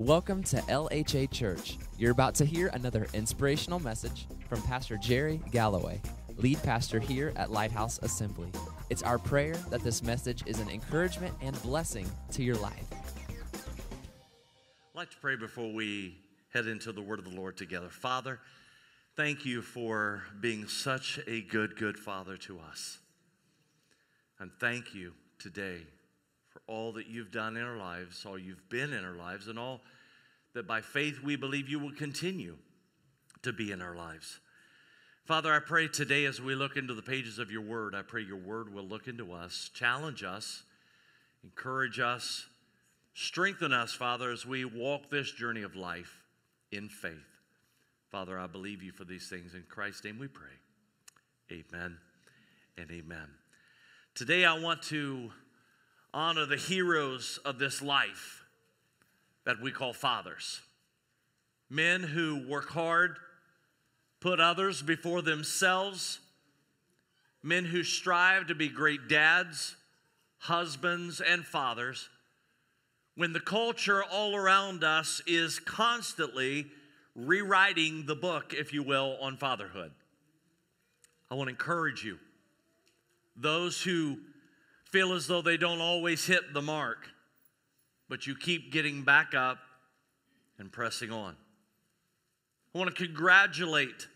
Welcome to LHA Church. You're about to hear another inspirational message from Pastor Jerry Gallaway, lead pastor here at Lighthouse Assembly. It's our prayer that this message is an encouragement and blessing to your life. I'd like to pray before we head into the word of the Lord together. Father, thank you for being such a good, good Father to us. And thank you today all that you've done in our lives, all you've been in our lives, and all that by faith we believe you will continue to be in our lives. Father, I pray today as we look into the pages of your word, I pray your word will look into us, challenge us, encourage us, strengthen us, Father, as we walk this journey of life in faith. Father, I believe you for these things. In Christ's name we pray. Amen and amen. Today I want to honor the heroes of this life that we call fathers. Men who work hard, put others before themselves, men who strive to be great dads, husbands, and fathers. When the culture all around us is constantly rewriting the book, if you will, on fatherhood, I want to encourage you. Those who feel as though they don't always hit the mark, but you keep getting back up and pressing on. I want to congratulate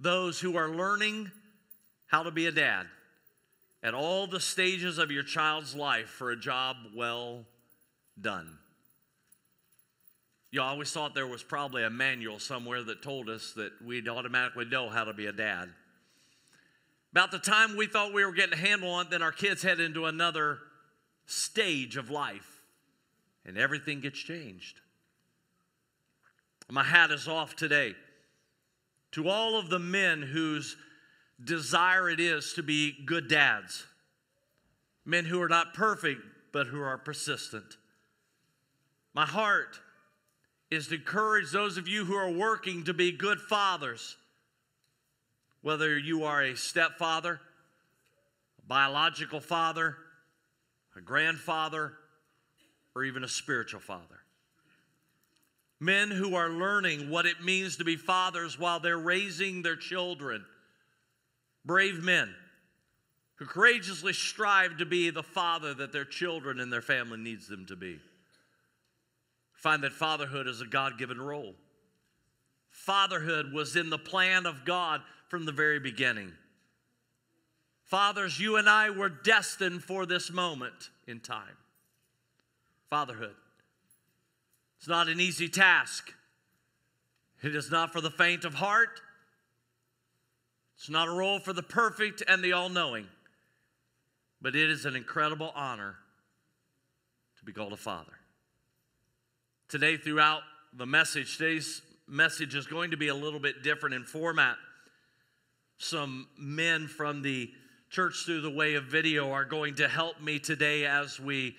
those who are learning how to be a dad at all the stages of your child's life for a job well done. You always thought there was probably a manual somewhere that told us that we'd automatically know how to be a dad. About the time we thought we were getting a handle on it, then our kids head into another stage of life and everything gets changed. My hat is off today to all of the men whose desire it is to be good dads, men who are not perfect, but who are persistent. My heart is to encourage those of you who are working to be good fathers whether you are a stepfather, a biological father, a grandfather, or even a spiritual father. Men who are learning what it means to be fathers while they're raising their children. Brave men who courageously strive to be the father that their children and their family needs them to be. Find that fatherhood is a God given role. Fatherhood was in the plan of God from the very beginning. Fathers, you and I were destined for this moment in time. Fatherhood. It's not an easy task. It is not for the faint of heart. It's not a role for the perfect and the all knowing. But it is an incredible honor to be called a father. Today, throughout the message, today's message is going to be a little bit different in format some men from the church through the way of video are going to help me today as we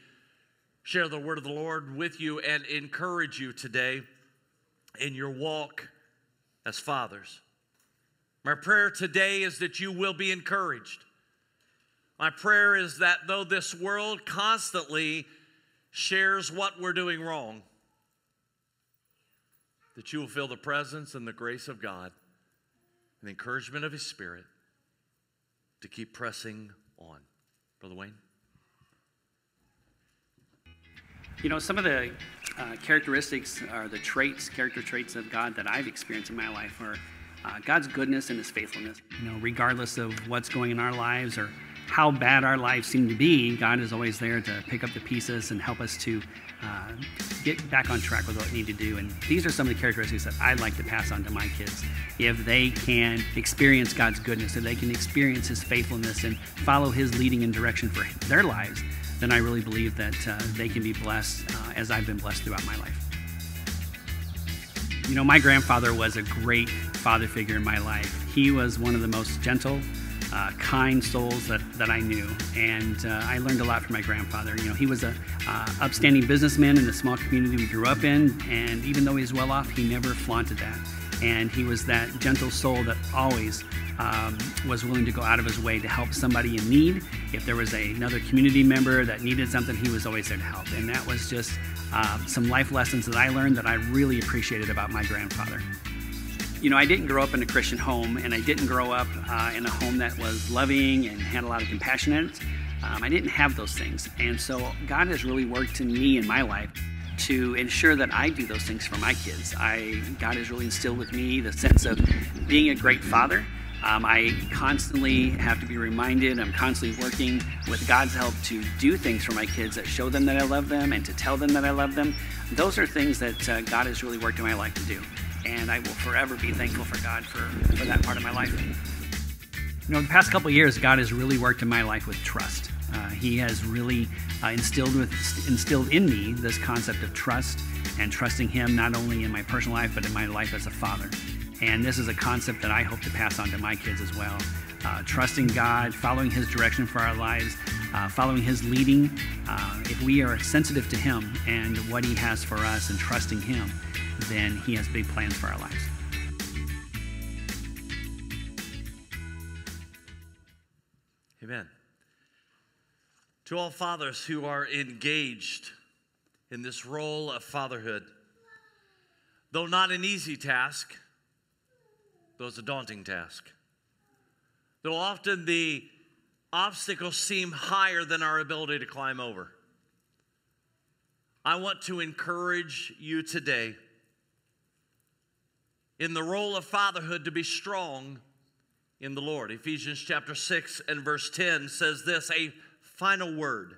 share the word of the Lord with you and encourage you today in your walk as fathers. My prayer today is that you will be encouraged. My prayer is that though this world constantly shares what we're doing wrong, that you will feel the presence and the grace of God the encouragement of His Spirit to keep pressing on. Brother Wayne? You know, some of the uh, characteristics or the traits, character traits of God that I've experienced in my life are uh, God's goodness and His faithfulness. You know, regardless of what's going in our lives or how bad our lives seem to be, God is always there to pick up the pieces and help us to uh, get back on track with what we need to do. And these are some of the characteristics that I'd like to pass on to my kids. If they can experience God's goodness, if they can experience His faithfulness and follow His leading and direction for their lives, then I really believe that uh, they can be blessed uh, as I've been blessed throughout my life. You know, my grandfather was a great father figure in my life. He was one of the most gentle, uh, kind souls that, that I knew. And uh, I learned a lot from my grandfather. You know, he was a uh, upstanding businessman in the small community we grew up in, and even though he was well off, he never flaunted that. And he was that gentle soul that always um, was willing to go out of his way to help somebody in need. If there was a, another community member that needed something, he was always there to help. And that was just uh, some life lessons that I learned that I really appreciated about my grandfather. You know, I didn't grow up in a Christian home, and I didn't grow up uh, in a home that was loving and had a lot of compassion in it. Um, I didn't have those things. And so God has really worked in me in my life to ensure that I do those things for my kids. I, God has really instilled with me the sense of being a great father. Um, I constantly have to be reminded, I'm constantly working with God's help to do things for my kids that show them that I love them and to tell them that I love them. Those are things that uh, God has really worked in my life to do. And I will forever be thankful for God for, for that part of my life. You know, the past couple years, God has really worked in my life with trust. Uh, he has really uh, instilled with instilled in me this concept of trust and trusting Him not only in my personal life but in my life as a father. And this is a concept that I hope to pass on to my kids as well. Uh, trusting God, following His direction for our lives, uh, following His leading. Uh, if we are sensitive to Him and what He has for us and trusting Him, then He has big plans for our lives. Amen. To all fathers who are engaged in this role of fatherhood, though not an easy task, though it's a daunting task, though often the obstacles seem higher than our ability to climb over. I want to encourage you today in the role of fatherhood to be strong in the Lord. Ephesians chapter 6 and verse 10 says this a final word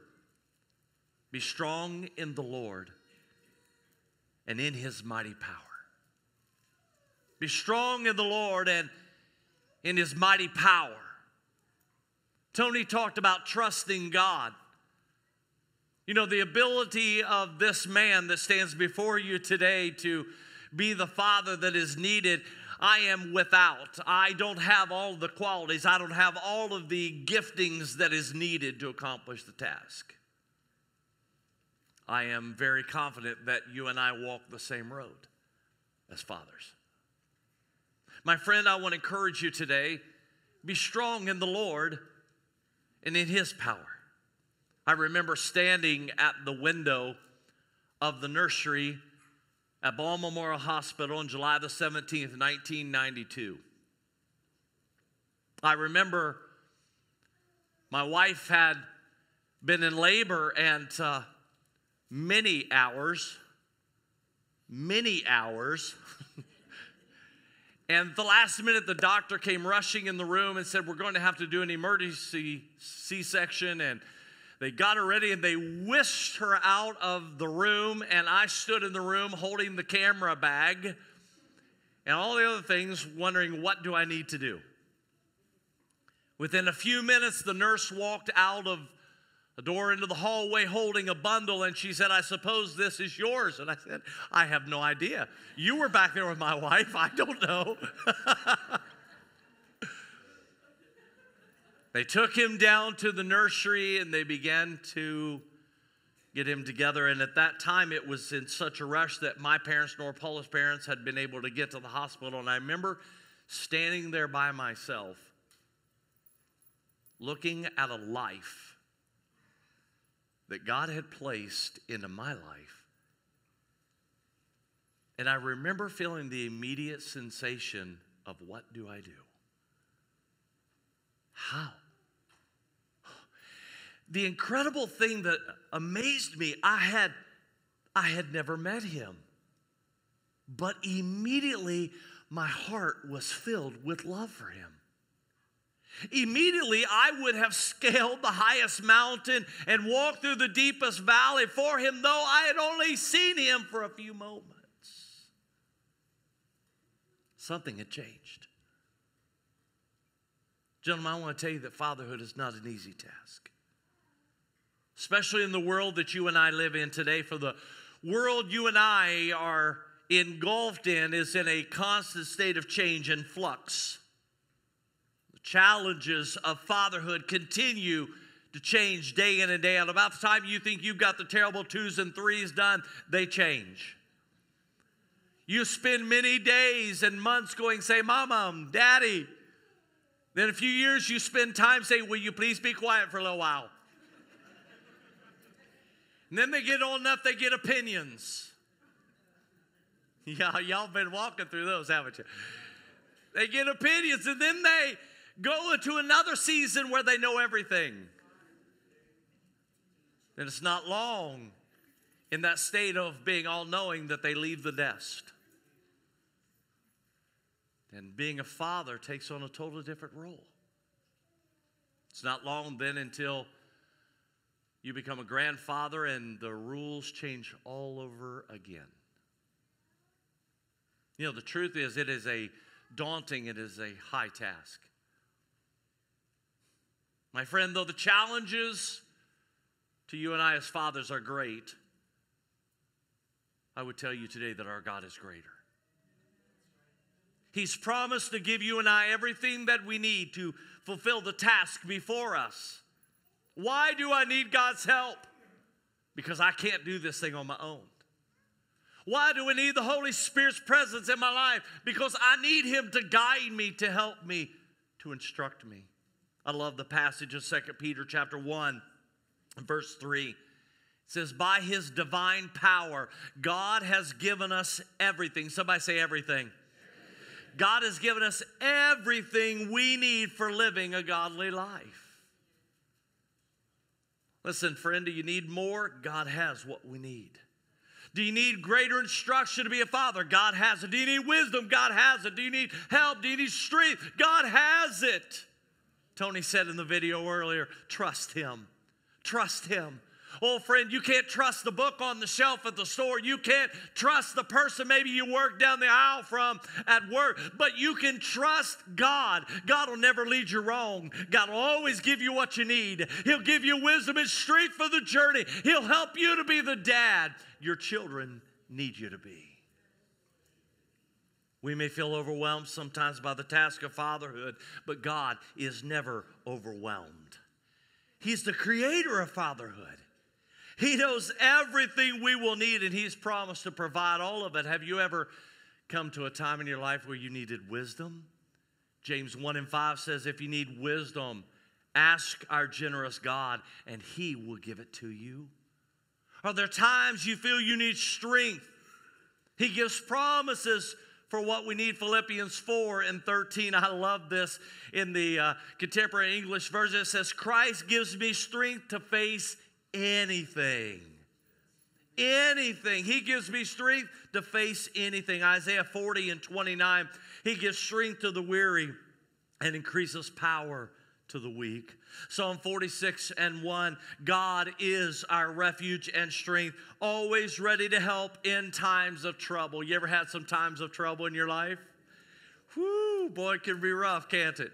be strong in the Lord and in his mighty power. Be strong in the Lord and in his mighty power. Tony talked about trusting God. You know, the ability of this man that stands before you today to be the father that is needed I am without. I don't have all the qualities. I don't have all of the giftings that is needed to accomplish the task. I am very confident that you and I walk the same road as fathers. My friend, I want to encourage you today be strong in the Lord and in His power. I remember standing at the window of the nursery at Ball Memorial Hospital on July the 17th, 1992. I remember my wife had been in labor and uh, many hours, many hours. and the last minute, the doctor came rushing in the room and said, We're going to have to do an emergency C section. And they got her ready and they whisked her out of the room, and I stood in the room holding the camera bag and all the other things, wondering what do I need to do. Within a few minutes, the nurse walked out of the door into the hallway holding a bundle, and she said, I suppose this is yours. And I said, I have no idea. You were back there with my wife. I don't know. They took him down to the nursery and they began to get him together. And at that time, it was in such a rush that my parents nor Paula's parents had been able to get to the hospital. And I remember standing there by myself, looking at a life that God had placed into my life. And I remember feeling the immediate sensation of what do I do? How? The incredible thing that amazed me, I had I had never met him. But immediately my heart was filled with love for him. Immediately, I would have scaled the highest mountain and walked through the deepest valley for him, though I had only seen him for a few moments. Something had changed. Gentlemen, I want to tell you that fatherhood is not an easy task, especially in the world that you and I live in today. For the world you and I are engulfed in is in a constant state of change and flux. The challenges of fatherhood continue to change day in and day out. About the time you think you've got the terrible twos and threes done, they change. You spend many days and months going, say, Mama, Daddy, then a few years you spend time saying, Will you please be quiet for a little while? And then they get old enough, they get opinions. Yeah, y'all been walking through those, haven't you? They get opinions, and then they go into another season where they know everything. And it's not long in that state of being all knowing that they leave the nest. And being a father takes on a totally different role. It's not long then until you become a grandfather and the rules change all over again. You know, the truth is, it is a daunting, it is a high task. My friend, though the challenges to you and I as fathers are great, I would tell you today that our God is greater. He's promised to give you and I everything that we need to fulfill the task before us. Why do I need God's help? Because I can't do this thing on my own. Why do we need the Holy Spirit's presence in my life? Because I need Him to guide me, to help me, to instruct me. I love the passage of 2 Peter chapter 1, verse 3. It says, By his divine power, God has given us everything. Somebody say everything. God has given us everything we need for living a godly life. Listen, friend, do you need more? God has what we need. Do you need greater instruction to be a father? God has it. Do you need wisdom? God has it. Do you need help? Do you need strength? God has it. Tony said in the video earlier trust Him. Trust Him. Oh, friend, you can't trust the book on the shelf at the store. You can't trust the person maybe you work down the aisle from at work, but you can trust God. God will never lead you wrong. God will always give you what you need. He'll give you wisdom and strength for the journey. He'll help you to be the dad your children need you to be. We may feel overwhelmed sometimes by the task of fatherhood, but God is never overwhelmed. He's the creator of fatherhood. He knows everything we will need, and He's promised to provide all of it. Have you ever come to a time in your life where you needed wisdom? James 1 and 5 says, If you need wisdom, ask our generous God, and He will give it to you. Are there times you feel you need strength? He gives promises for what we need. Philippians 4 and 13. I love this in the uh, contemporary English version. It says, Christ gives me strength to face anything. Anything. He gives me strength to face anything. Isaiah 40 and 29. He gives strength to the weary and increases power to the weak. Psalm 46 and 1 God is our refuge and strength, always ready to help in times of trouble. You ever had some times of trouble in your life? Whoo, boy, it can be rough, can't it?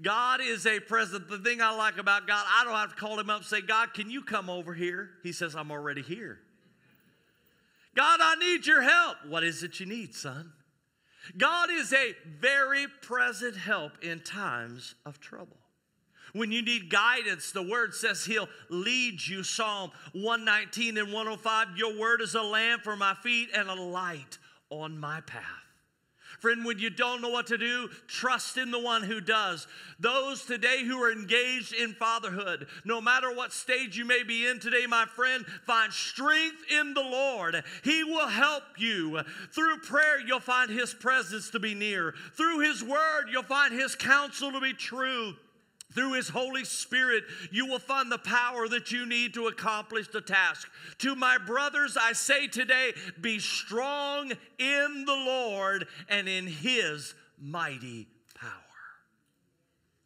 God is a present. The thing I like about God, I don't have to call him up and say, God, can you come over here? He says, I'm already here. God, I need your help. What is it you need, son? God is a very present help in times of trouble. When you need guidance, the word says he'll lead you. Psalm 119 and 105 Your word is a lamp for my feet and a light on my path. Friend, when you don't know what to do, trust in the one who does. Those today who are engaged in fatherhood, no matter what stage you may be in today, my friend, find strength in the Lord. He will help you. Through prayer, you'll find His presence to be near. Through His word, you'll find His counsel to be true. Through His Holy Spirit, you will find the power that you need to accomplish the task. To my brothers, I say today be strong in the Lord and in His mighty power.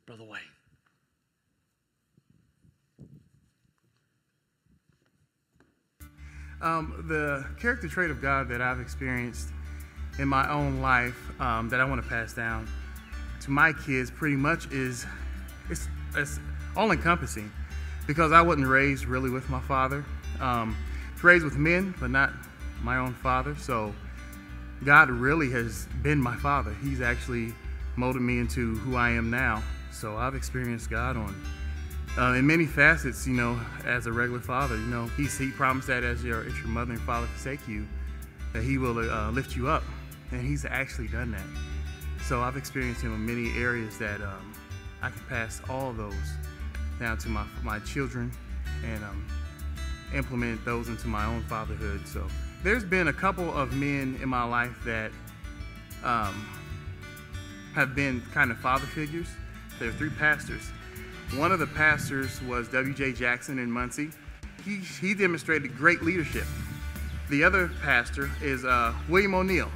Brother Wayne. Um, the character trait of God that I've experienced in my own life um, that I want to pass down to my kids pretty much is it's, it's all encompassing because I wasn't raised really with my father. Um, raised with men, but not my own father. So God really has been my father. He's actually molded me into who I am now. So I've experienced God on uh, in many facets. You know, as a regular father, you know, He's He promised that as your if your mother and father forsake you, that He will uh, lift you up, and He's actually done that. So I've experienced Him in many areas that um, I can pass all those down to my my children, and um, implemented those into my own fatherhood. So there's been a couple of men in my life that um, have been kind of father figures. There are three pastors. One of the pastors was W.J. Jackson in Muncie. He, he demonstrated great leadership. The other pastor is uh, William O'Neill,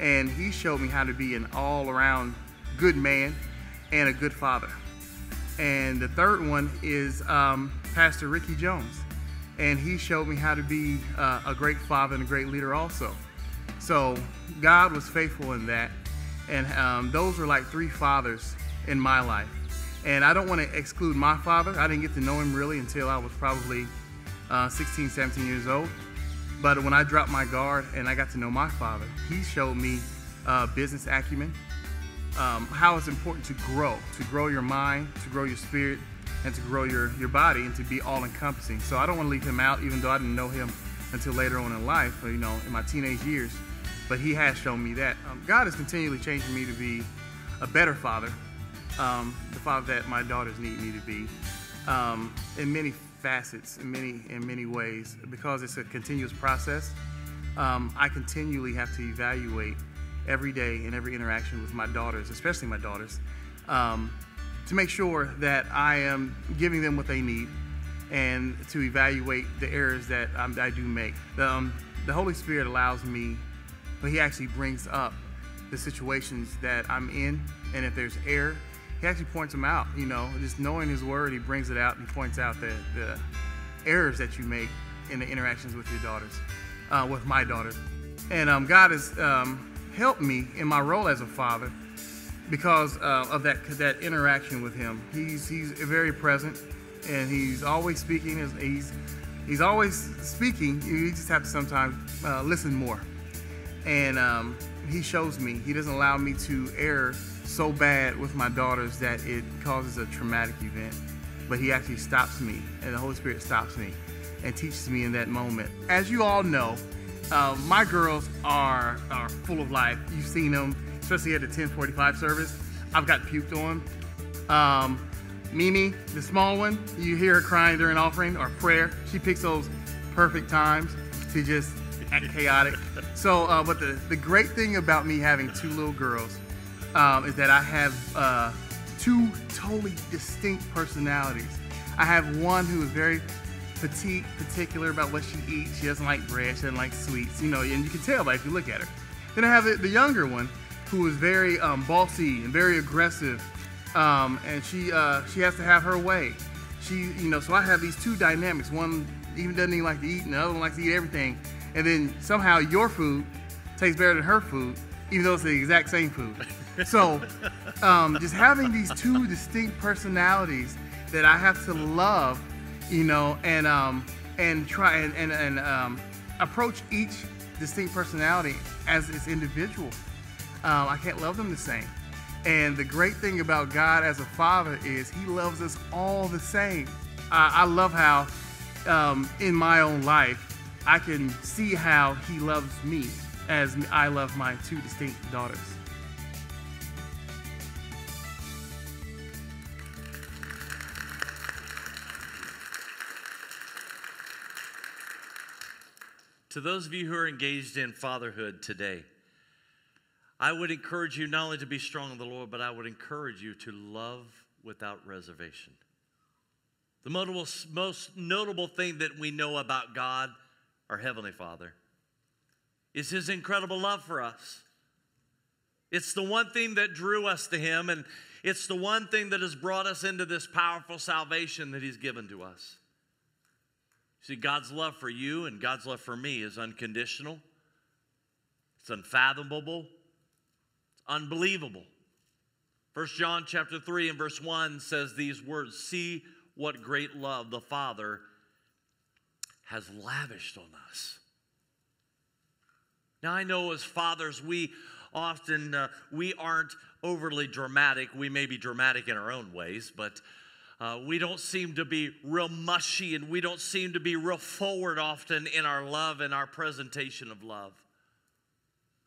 and he showed me how to be an all around good man and a good father. And the third one is um, Pastor Ricky Jones, and he showed me how to be uh, a great father and a great leader also. So God was faithful in that, and um, those were like three fathers in my life. And I don't want to exclude my father. I didn't get to know him really until I was probably uh, 16, 17 years old. But when I dropped my guard and I got to know my father, he showed me uh, business acumen, um, how it's important to grow, to grow your mind, to grow your spirit, and to grow your, your body and to be all encompassing. So I don't want to leave him out, even though I didn't know him until later on in life, or, you know, in my teenage years. But he has shown me that. Um, God is continually changing me to be a better father, um, the father that my daughters need me to be, um, in many facets, in many in many ways, because it's a continuous process. Um, I continually have to evaluate every day in every interaction with my daughters, especially my daughters, um, to make sure that I am giving them what they need and to evaluate the errors that I do make. The, um, the Holy Spirit allows me, but He actually brings up the situations that I'm in, and if there's error, He actually points them out. You know, just knowing His Word, He brings it out and He points out the, the errors that you make in the interactions with your daughters, uh, with my daughters. And um, God is um, helped me in my role as a father because uh, of that that interaction with Him. He's He's very present and he's always speaking. He's he's always speaking. You just have to sometimes uh, listen more. And um, he shows me. He doesn't allow me to err so bad with my daughters that it causes a traumatic event. But he actually stops me, and the Holy Spirit stops me and teaches me in that moment. As you all know, uh, my girls are are full of life. You've seen them, especially at the 1045 service. I've got puked on. Um, Mimi, the small one, you hear her crying during offering or prayer. She picks those perfect times to just act chaotic. So, uh, but the, the great thing about me having two little girls um, is that I have uh, two totally distinct personalities. I have one who is very petite, particular about what she eats. She doesn't like bread, she doesn't like sweets, you know, and you can tell by if you look at her. Then I have the, the younger one who is very um, bossy and very aggressive um, and she uh, she has to have her way. She, you know, so I have these two dynamics. One even doesn't even like to eat, and the other one likes to eat everything. And then somehow your food tastes better than her food, even though it's the exact same food. So um, just having these two distinct personalities that I have to love, you know, and um, and try and and, and um, approach each distinct personality as its individual. Um, I can't love them the same. And the great thing about God as a father is he loves us all the same. I, I love how um, in my own life, I can see how he loves me as I love my two distinct daughters. To those of you who are engaged in fatherhood today, I would encourage you not only to be strong in the Lord, but I would encourage you to love without reservation. The most notable thing that we know about God, our Heavenly Father, is His incredible love for us. It's the one thing that drew us to Him, and it's the one thing that has brought us into this powerful salvation that He's given to us. See, God's love for you and God's love for me is unconditional, it's unfathomable, it's unbelievable. First John chapter 3 and verse 1 says these words, "See what great love the Father has lavished on us." Now I know as fathers we often uh, we aren't overly dramatic. We may be dramatic in our own ways, but uh, we don't seem to be real mushy and we don't seem to be real forward often in our love and our presentation of love.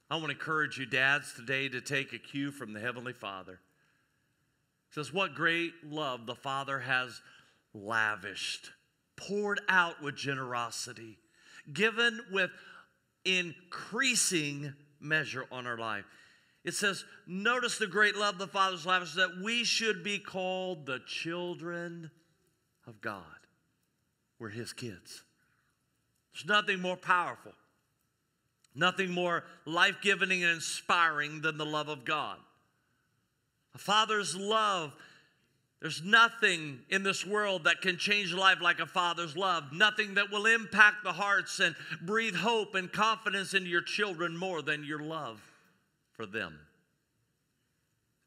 I want to encourage you, dads, today to take a cue from the Heavenly Father. It says, What great love the Father has lavished poured out with generosity, given with increasing measure on our life. It says, notice the great love the Father's lavished that we should be called the children of God. We're His kids. There's nothing more powerful, nothing more life giving and inspiring than the love of God. A father's love there's nothing in this world that can change life like a father's love. Nothing that will impact the hearts and breathe hope and confidence into your children more than your love for them.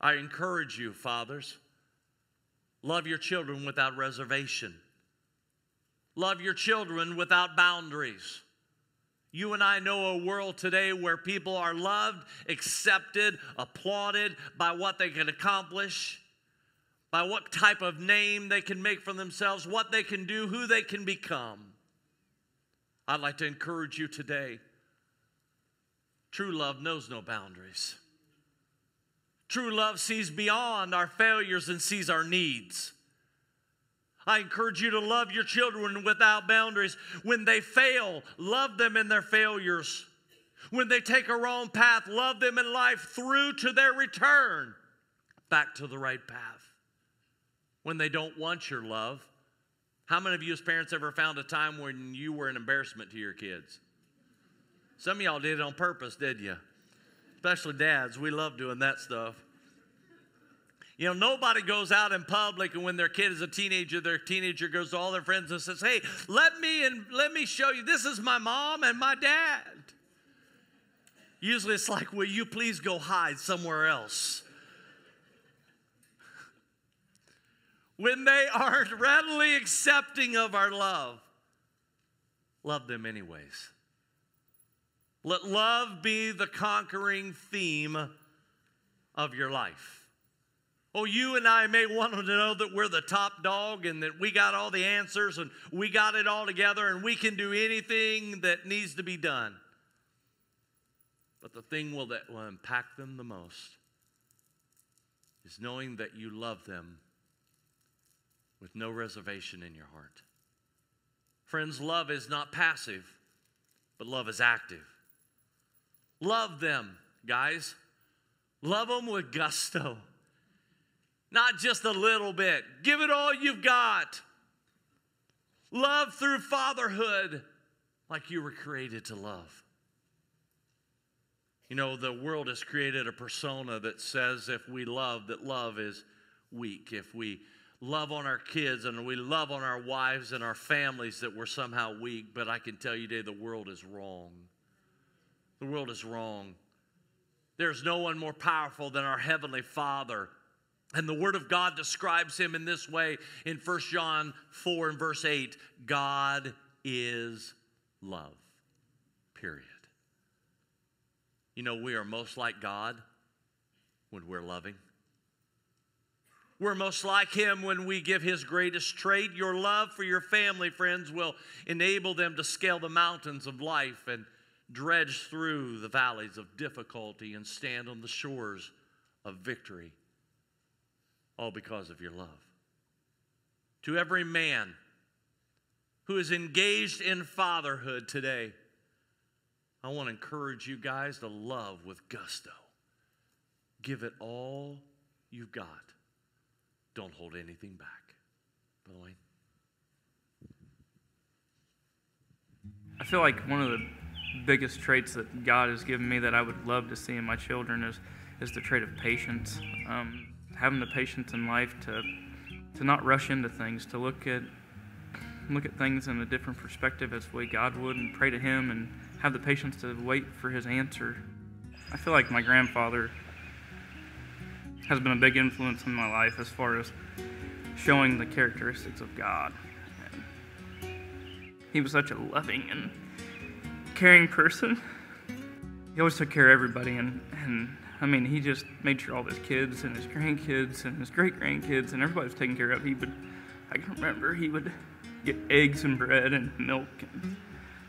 I encourage you, fathers, love your children without reservation. Love your children without boundaries. You and I know a world today where people are loved, accepted, applauded by what they can accomplish by what type of name they can make for themselves, what they can do, who they can become. I'd like to encourage you today. True love knows no boundaries. True love sees beyond our failures and sees our needs. I encourage you to love your children without boundaries. When they fail, love them in their failures. When they take a wrong path, love them in life through to their return back to the right path when they don't want your love. How many of you, as parents, ever found a time when you were an embarrassment to your kids? Some of y'all did it on purpose, did you? Especially dads. We love doing that stuff. You know, nobody goes out in public and when their kid is a teenager, their teenager goes to all their friends and says, Hey, let me and let me show you. This is my mom and my dad. Usually it's like, Will you please go hide somewhere else? when they aren't readily accepting of our love, love them anyways. Let love be the conquering theme of your life. Oh, you and I may want to know that we're the top dog and that we got all the answers and we got it all together and we can do anything that needs to be done. But the thing will, that will impact them the most is knowing that you love them with no reservation in your heart. Friends, love is not passive, but love is active. Love them, guys. Love them with gusto. Not just a little bit. Give it all you've got. Love through fatherhood like you were created to love. You know, the world has created a persona that says if we love, that love is weak. If we love on our kids and we love on our wives and our families that we're somehow weak, but I can tell you today the world is wrong. The world is wrong. There's no one more powerful than our Heavenly Father. And the Word of God describes Him in this way in 1 John 4 and verse 8 God is love. Period. You know, we are most like God when we're loving. We're most like Him when we give His greatest trait. Your love for your family, friends, will enable them to scale the mountains of life and dredge through the valleys of difficulty and stand on the shores of victory, all because of your love. To every man who is engaged in fatherhood today, I want to encourage you guys to love with gusto. Give it all you've got. Don't hold anything back. Brother Wayne. I feel like one of the biggest traits that God has given me that I would love to see in my children is, is the trait of patience. Um, having the patience in life to, to not rush into things, to look at, look at things in a different perspective as the way God would and pray to Him and have the patience to wait for His answer. I feel like my grandfather has been a big influence in my life as far as showing the characteristics of God. He was such a loving and caring person. He always took care of everybody, and, and I mean, he just made sure all his kids and his grandkids and his great grandkids and everybody was taken care of. He would, I can remember, he would get eggs and bread and milk, and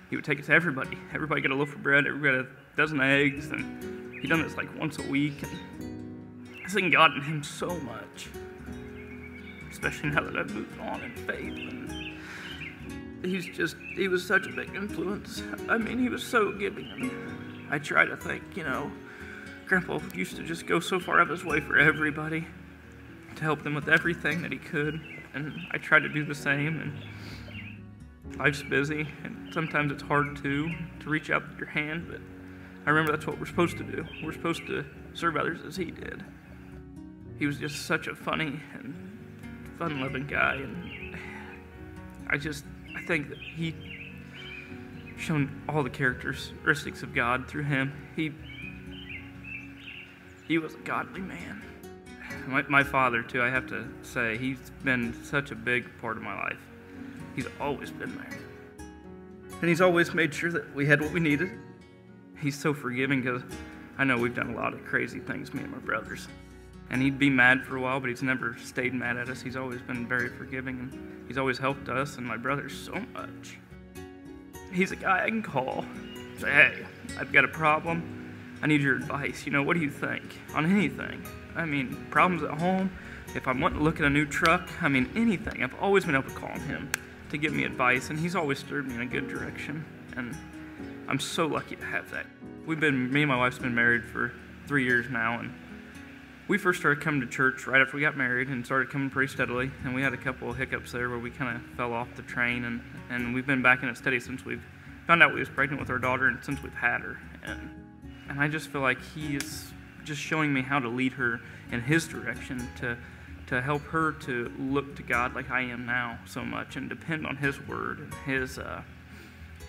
he would take it to everybody. Everybody got a loaf of bread, everybody got a dozen eggs, and he done this like once a week. And, I've seen God in him so much, especially now that I've moved on in faith. And he's just, he was such a big influence. I mean, he was so giving. And I try to think, you know, Grandpa used to just go so far out of his way for everybody to help them with everything that he could. And I try to do the same. And life's busy, and sometimes it's hard to to reach out with your hand. But I remember that's what we're supposed to do. We're supposed to serve others as he did. He was just such a funny and fun-loving guy, and I just I think that he shown all the characteristics of God through him. He he was a godly man. My, my father too. I have to say he's been such a big part of my life. He's always been there, and he's always made sure that we had what we needed. He's so forgiving because I know we've done a lot of crazy things, me and my brothers. And he'd be mad for a while, but he's never stayed mad at us. He's always been very forgiving, and he's always helped us and my brothers so much. He's a guy I can call, say, hey, I've got a problem. I need your advice. You know, what do you think on anything? I mean, problems at home, if I'm wanting to look at a new truck, I mean, anything. I've always been able to call him to give me advice, and he's always steered me in a good direction. And I'm so lucky to have that. We've been, me and my wife's been married for three years now, and we first started coming to church right after we got married and started coming pretty steadily. And we had a couple of hiccups there where we kind of fell off the train, and, and we've been back in it steady since we've found out we was pregnant with our daughter and since we've had her. And, and I just feel like he is just showing me how to lead her in his direction to to help her to look to God like I am now so much and depend on His word and His uh,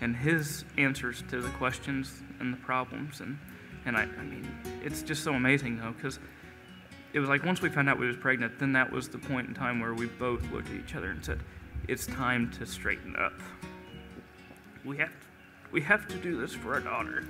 and His answers to the questions and the problems and and I, I mean it's just so amazing though because it was like once we found out we was pregnant then that was the point in time where we both looked at each other and said it's time to straighten up. We have to, we have to do this for our daughter.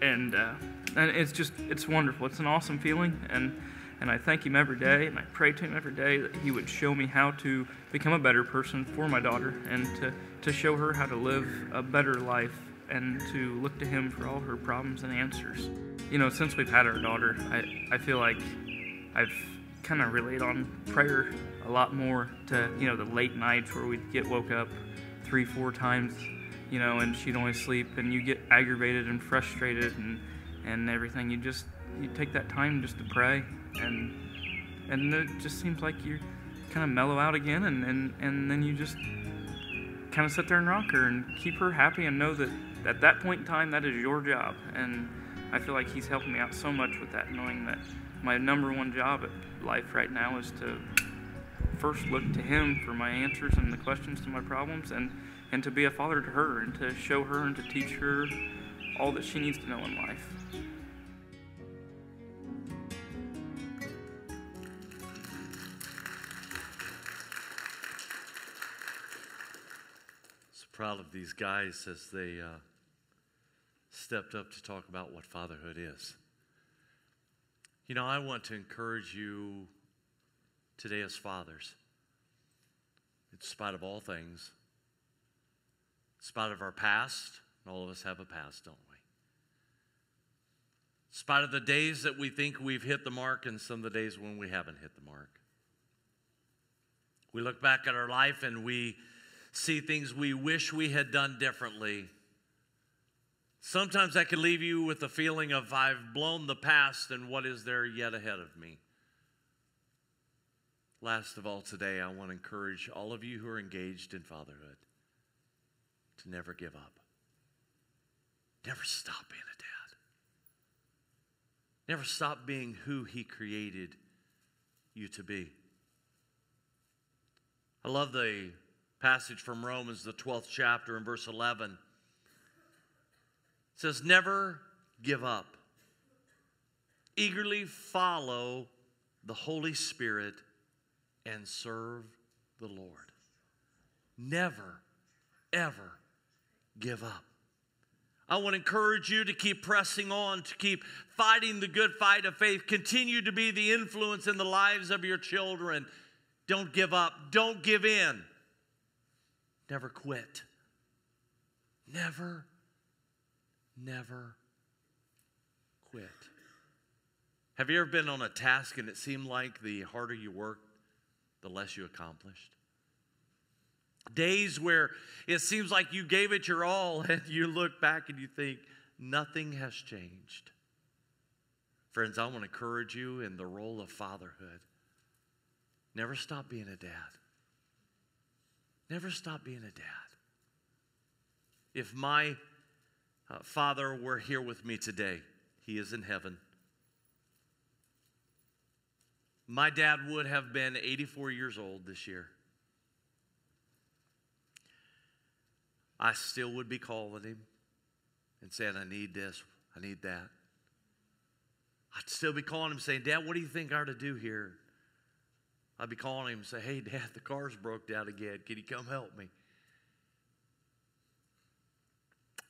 And uh, and it's just it's wonderful. It's an awesome feeling and and I thank him every day, and I pray to him every day that he would show me how to become a better person for my daughter and to, to show her how to live a better life and to look to him for all her problems and answers. You know, since we've had our daughter, I, I feel like I've kind of relied on prayer a lot more to, you know, the late nights where we'd get woke up three, four times, you know, and she'd only sleep, and you get aggravated and frustrated and, and everything. You just, you take that time just to pray and and it just seems like you kind of mellow out again and, and, and then you just kind of sit there and rock her and keep her happy and know that at that point in time that is your job and i feel like he's helping me out so much with that knowing that my number one job at life right now is to first look to him for my answers and the questions to my problems and and to be a father to her and to show her and to teach her all that she needs to know in life. So proud of these guys as they uh, stepped up to talk about what fatherhood is. You know, I want to encourage you today as fathers, in spite of all things, in spite of our past, and all of us have a past, don't we? In spite of the days that we think we've hit the mark and some of the days when we haven't hit the mark. We look back at our life and we see things we wish we had done differently. Sometimes that can leave you with a feeling of, I've blown the past and what is there yet ahead of me? Last of all, today, I want to encourage all of you who are engaged in fatherhood to never give up. Never stop being a dad. Never stop being who He created you to be. I love the passage from Romans, the 12th chapter, in verse 11. Says, Never give up. Eagerly follow the Holy Spirit and serve the Lord. Never, ever give up. I want to encourage you to keep pressing on, to keep fighting the good fight of faith. Continue to be the influence in the lives of your children. Don't give up, don't give in. Never quit. Never, never quit. Have you ever been on a task and it seemed like the harder you worked, the less you accomplished? Days where it seems like you gave it your all and you look back and you think, nothing has changed. Friends, I want to encourage you in the role of fatherhood. Never stop being a dad. Never stop being a dad. If my uh, father were here with me today, he is in heaven. My dad would have been 84 years old this year. I still would be calling him and saying, I need this, I need that. I'd still be calling him saying, Dad, what do you think I ought to do here? I'd be calling him and say, Hey, Dad, the car's broke down again. Can you come help me?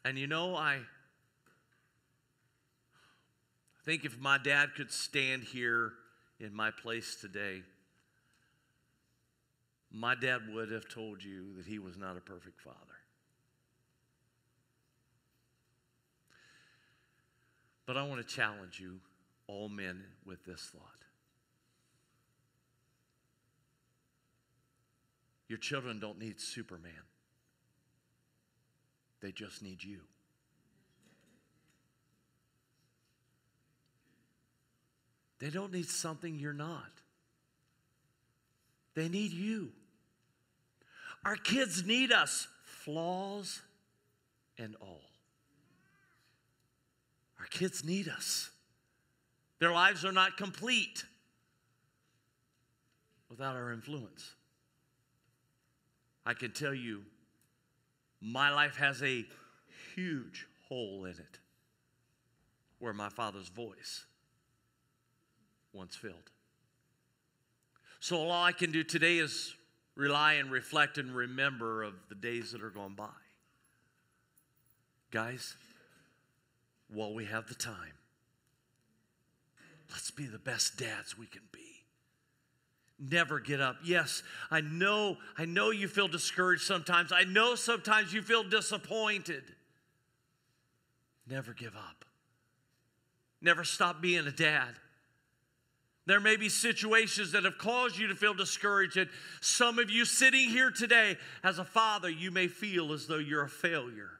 And you know, I think if my dad could stand here in my place today, my dad would have told you that he was not a perfect father. But I want to challenge you, all men, with this thought. Your children don't need Superman, they just need you. They don't need something you're not. They need you. Our kids need us, flaws and all. Our kids need us. Their lives are not complete without our influence. I can tell you, my life has a huge hole in it where my father's voice once filled. So, all I can do today is rely and reflect and remember of the days that are gone by. Guys, while we have the time, let's be the best dads we can be. Never get up. Yes, I know, I know you feel discouraged sometimes. I know sometimes you feel disappointed. Never give up. Never stop being a dad. There may be situations that have caused you to feel discouraged. And some of you sitting here today, as a father, you may feel as though you're a failure.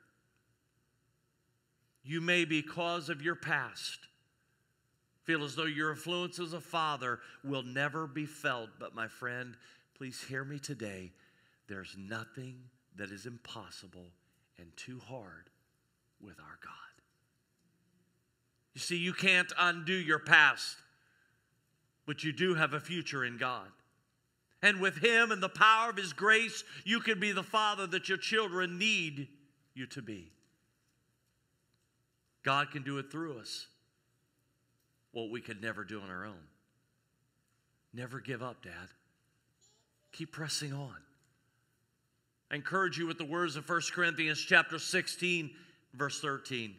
You may, be because of your past, feel as though your influence as a father will never be felt. But, my friend, please hear me today. There's nothing that is impossible and too hard with our God. You see, you can't undo your past but you do have a future in God. And with Him and the power of His grace, you can be the father that your children need you to be. God can do it through us, what we could never do on our own. Never give up, Dad. Keep pressing on. I encourage you with the words of 1 Corinthians chapter 16, verse 13.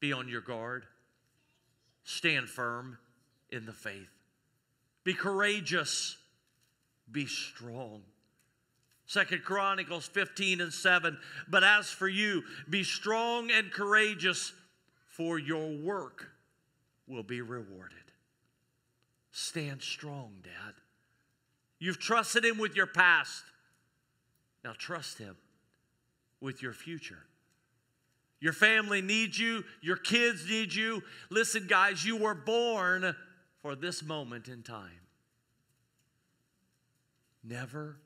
Be on your guard. Stand firm in the faith. Be courageous. Be strong. Second Chronicles 15 and 7. But as for you, be strong and courageous, for your work will be rewarded. Stand strong, Dad. You've trusted Him with your past. Now trust Him with your future. Your family needs you, your kids need you. Listen, guys, you were born for this moment in time. Never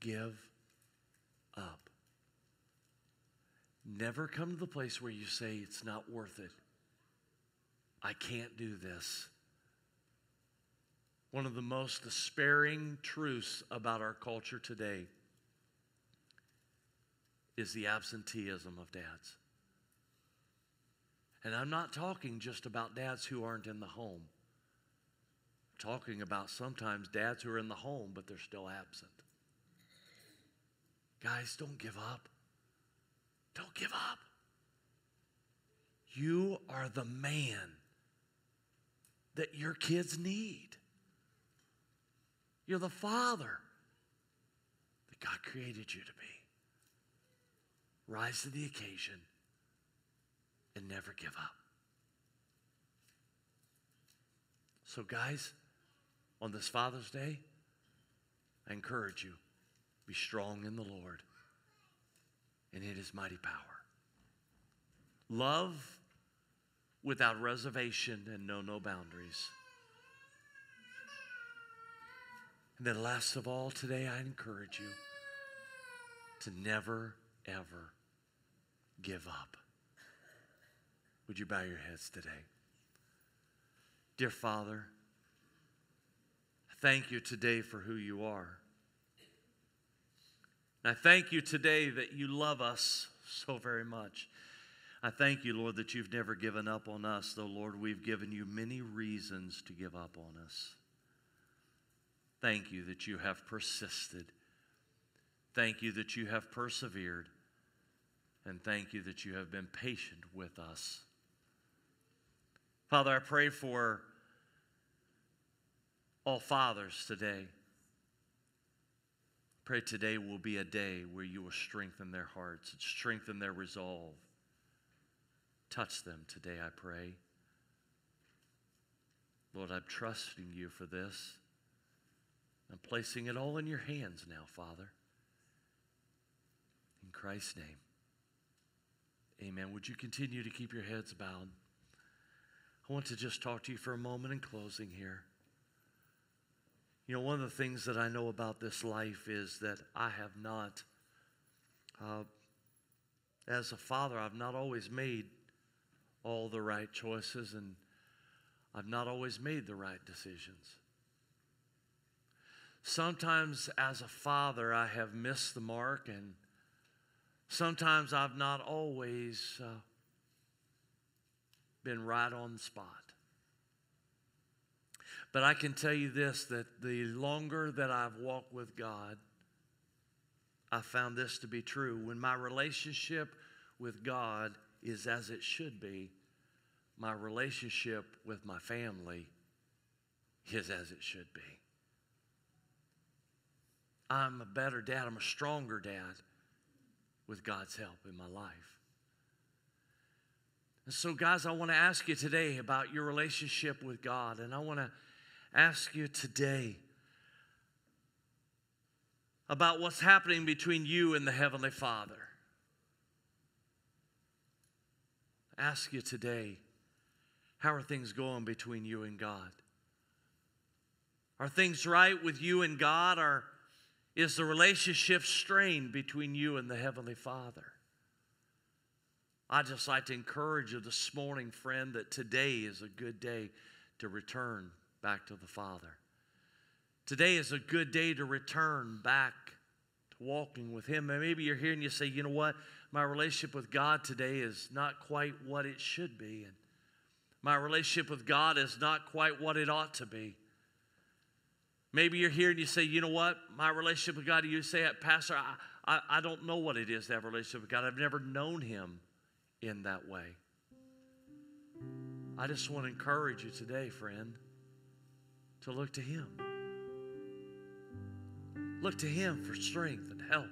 give up. Never come to the place where you say, it's not worth it. I can't do this. One of the most despairing truths about our culture today is the absenteeism of dads. And I'm not talking just about dads who aren't in the home talking about sometimes dads who are in the home, but they're still absent. Guys, don't give up. Don't give up. You are the man that your kids need. You're the father that God created you to be. Rise to the occasion and never give up. So, guys, on this Father's Day, I encourage you Be strong in the Lord and in his mighty power. Love without reservation and know no boundaries. And then, last of all, today I encourage you to never, ever give up. Would you bow your heads today? Dear Father, thank you today for who you are. And I thank you today that you love us so very much. I thank you, Lord, that you've never given up on us, though, Lord, we've given you many reasons to give up on us. Thank you that you have persisted. Thank you that you have persevered. And thank you that you have been patient with us. Father, I pray for all fathers today. Pray today will be a day where you will strengthen their hearts and strengthen their resolve. Touch them today, I pray. Lord, I'm trusting you for this. I'm placing it all in your hands now, Father. In Christ's name. Amen. Would you continue to keep your heads bowed? I want to just talk to you for a moment in closing here. You know, one of the things that I know about this life is that I have not, uh, as a father, I've not always made all the right choices and I've not always made the right decisions. Sometimes, as a father, I have missed the mark, and sometimes I've not always uh, been right on the spot. But I can tell you this that the longer that I've walked with God, I found this to be true. When my relationship with God is as it should be, my relationship with my family is as it should be. I'm a better dad, I'm a stronger dad with God's help in my life. And so, guys, I want to ask you today about your relationship with God, and I want to ask you today about what's happening between you and the Heavenly Father. Ask you today, how are things going between you and God? Are things right with you and God? Or is the relationship strained between you and the Heavenly Father? I'd just like to encourage you this morning, friend, that today is a good day to return back to the Father. Today is a good day to return back to walking with Him. And maybe you're here and you say, you know what? My relationship with God today is not quite what it should be. And my relationship with God is not quite what it ought to be. Maybe you're here and you say, you know what? My relationship with God, you say, Pastor, I, I, I don't know what it is to have a relationship with God. I've never known Him in that way. I just want to encourage you today, friend to look to Him. Look to Him for strength and help.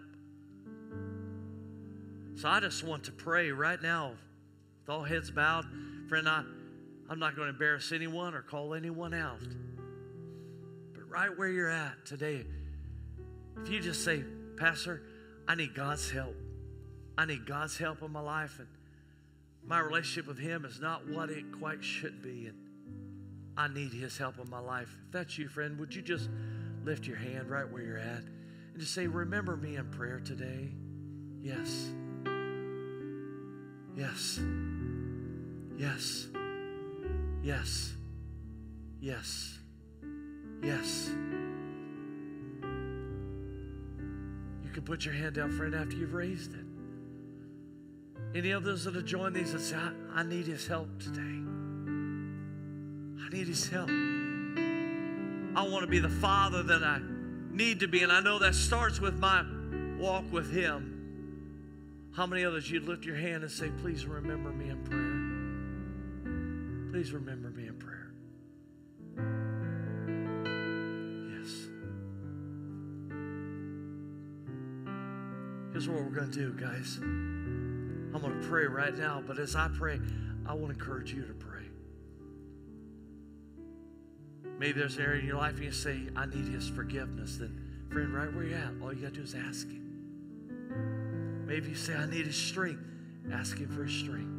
So I just want to pray right now, with all heads bowed. Friend, I, I'm not going to embarrass anyone or call anyone out. But right where you're at today, if you just say, Pastor, I need God's help. I need God's help in my life, and my relationship with Him is not what it quite should be. And I need His help in my life. If that's you, friend, would you just lift your hand right where you're at and just say, Remember me in prayer today? Yes. Yes. Yes. Yes. Yes. Yes. You can put your hand down, friend, after you've raised it. Any others that have joined these that say, I, I need his help today? I need His help. I want to be the father that I need to be. And I know that starts with my walk with Him. How many others you'd lift your hand and say, Please remember me in prayer? Please remember me in prayer. Yes. Here's what we're going to do, guys. I'm going to pray right now, but as I pray, I want to encourage you to pray. Maybe there's an area in your life and you say, I need His forgiveness. Then Friend, right where you're at, all you got to do is ask Him. Maybe you say, I need His strength. Ask Him for His strength.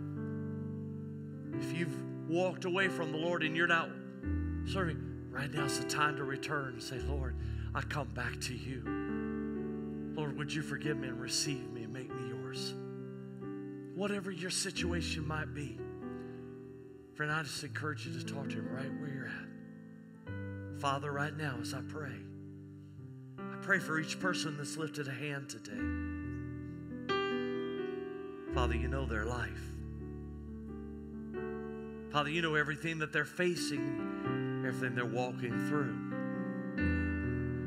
If you've walked away from the Lord and you're not serving, right now is the time to return and say, Lord, I come back to you. Lord, would you forgive me and receive me and make me yours? Whatever your situation might be. Friend, I just encourage you to talk to him right where you're at. Father, right now as I pray, I pray for each person that's lifted a hand today. Father, you know their life. Father, you know everything that they're facing, everything they're walking through.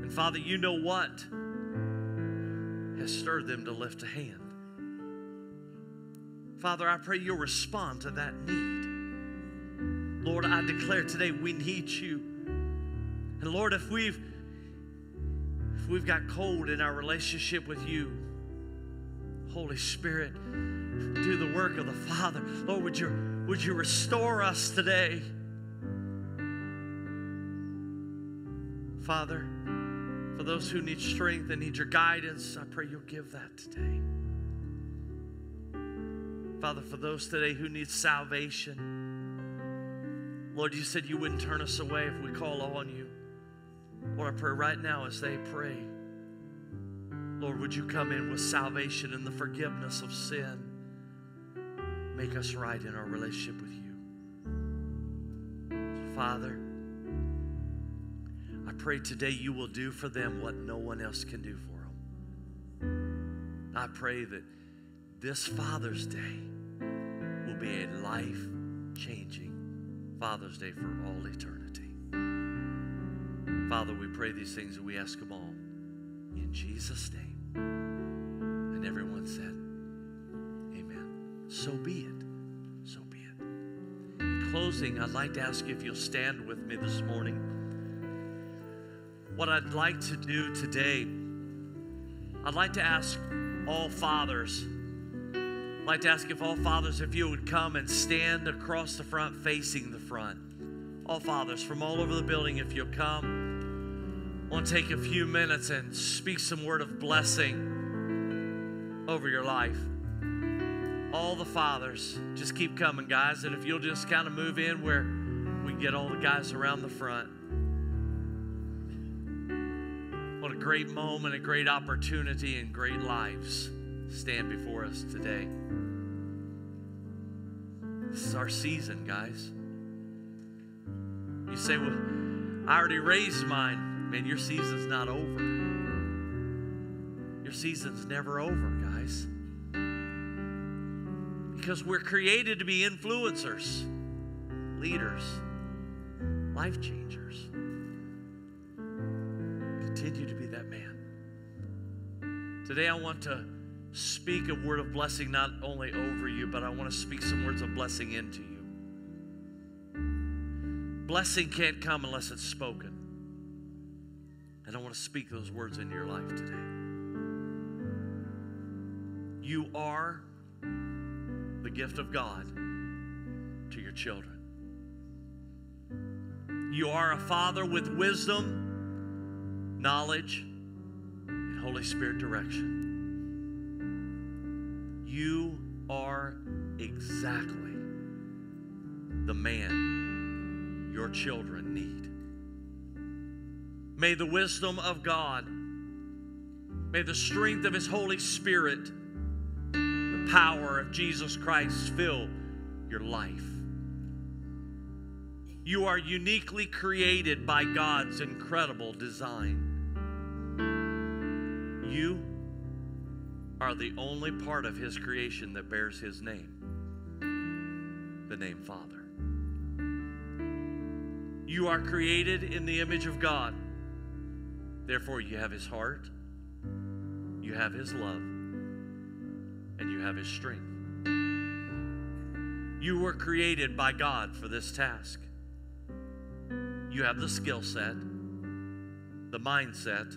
And Father, you know what has stirred them to lift a hand. Father, I pray you'll respond to that need. Lord, I declare today we need you. And Lord, if we've if we've got cold in our relationship with you, Holy Spirit, do the work of the Father. Lord, would you, would you restore us today? Father, for those who need strength and need your guidance, I pray you'll give that today. Father, for those today who need salvation, Lord, you said you wouldn't turn us away if we call on you. Lord, I pray right now as they pray, Lord, would you come in with salvation and the forgiveness of sin? Make us right in our relationship with you. Father, I pray today you will do for them what no one else can do for them. I pray that this Father's Day will be a life changing Father's Day for all eternity. Father, we pray these things and we ask them all in Jesus' name. And everyone said. So be it. So be it. In closing, I'd like to ask you if you'll stand with me this morning. What I'd like to do today, I'd like to ask all fathers, I'd like to ask if all fathers, if you would come and stand across the front, facing the front. All fathers from all over the building, if you'll come, I want to take a few minutes and speak some word of blessing over your life. All the fathers, just keep coming, guys. And if you'll just kind of move in where we get all the guys around the front. What a great moment, a great opportunity, and great lives stand before us today. This is our season, guys. You say, Well, I already raised mine. Man, your season's not over. Your season's never over, guys. Because we're created to be influencers, leaders, life changers. Continue to be that man. Today, I want to speak a word of blessing not only over you, but I want to speak some words of blessing into you. Blessing can't come unless it's spoken. And I want to speak those words into your life today. You are the gift of God to your children. You are a father with wisdom, knowledge, and Holy Spirit direction. You are exactly the man your children need. May the wisdom of God, may the strength of His Holy Spirit, power of Jesus Christ fill your life. You are uniquely created by God's incredible design. You are the only part of His creation that bears His name the name Father. You are created in the image of God. Therefore, you have His heart, you have His love, and you have His strength. You were created by God for this task. You have the skill set, the mindset,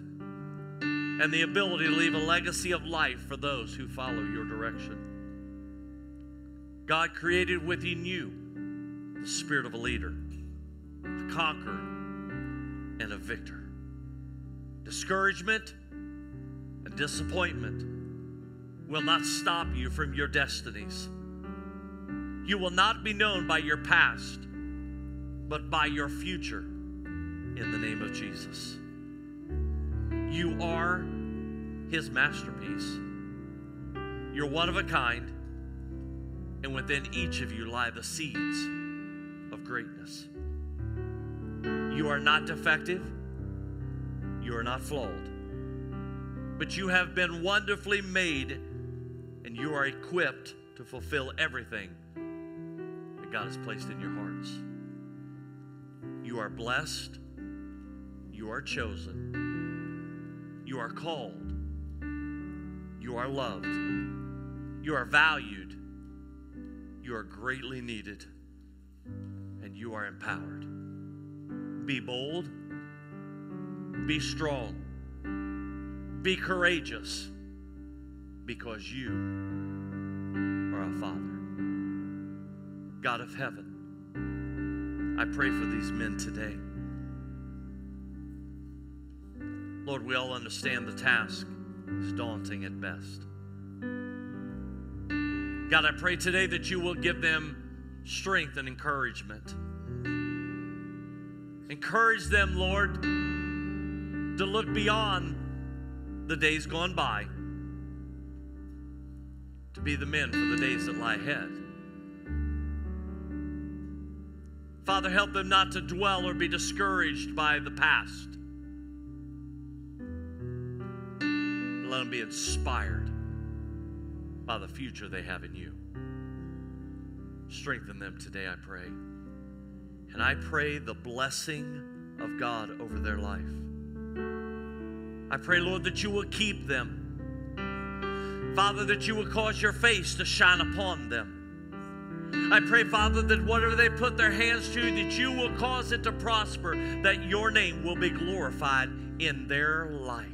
and the ability to leave a legacy of life for those who follow your direction. God created within you the spirit of a leader, a conqueror, and a victor discouragement, and disappointment will not stop you from your destinies. You will not be known by your past, but by your future in the name of Jesus. You are His masterpiece. You're one of a kind, and within each of you lie the seeds of greatness. You are not defective, you are not flawed, but you have been wonderfully made, and you are equipped to fulfill everything that God has placed in your hearts. You are blessed, you are chosen, you are called, you are loved, you are valued, you are greatly needed, and you are empowered. Be bold, be strong, be courageous, because you are a Father. God of heaven, I pray for these men today. Lord, we all understand the task is daunting at best. God, I pray today that you will give them strength and encouragement. Encourage them, Lord, to look beyond the days gone by, to be the men for the days that lie ahead. Father, help them not to dwell or be discouraged by the past. Let them be inspired by the future they have in you. Strengthen them today, I pray. And I pray the blessing of God over their life. I pray, Lord, that you will keep them. Father, that you will cause your face to shine upon them. I pray, Father, that whatever they put their hands to, that you will cause it to prosper, that your name will be glorified in their life.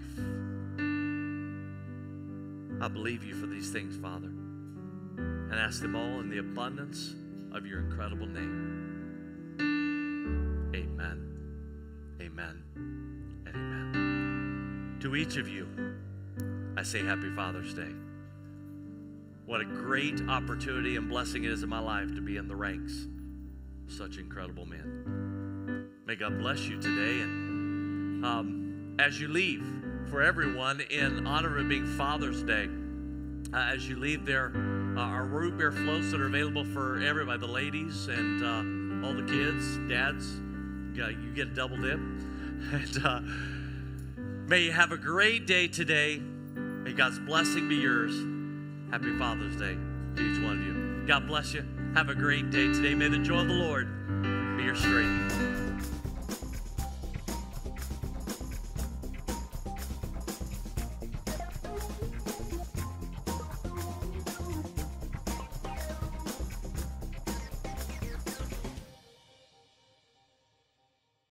I believe you for these things, Father, and ask them all in the abundance of your incredible name. Amen. Amen. And amen. To each of you, I say Happy Father's Day. What a great opportunity and blessing it is in my life to be in the ranks of such incredible men. May God bless you today. And um, as you leave, for everyone, in honor of being Father's Day, uh, as you leave there, uh, our root beer floats that are available for everybody, the ladies and uh, all the kids, dads, you get a double dip. And uh, may you have a great day today. May God's blessing be yours. Happy Father's Day to each one of you. God bless you. Have a great day today. May the joy of the Lord be your strength.